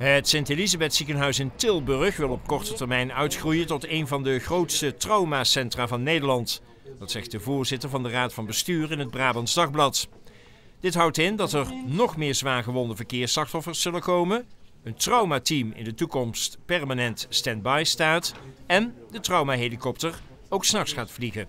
Het Sint-Elisabeth ziekenhuis in Tilburg wil op korte termijn uitgroeien tot een van de grootste traumacentra van Nederland. Dat zegt de voorzitter van de Raad van Bestuur in het Brabants Dagblad. Dit houdt in dat er nog meer zwaargewonde verkeersslachtoffers zullen komen, een traumateam in de toekomst permanent stand-by staat en de traumahelikopter ook s'nachts gaat vliegen.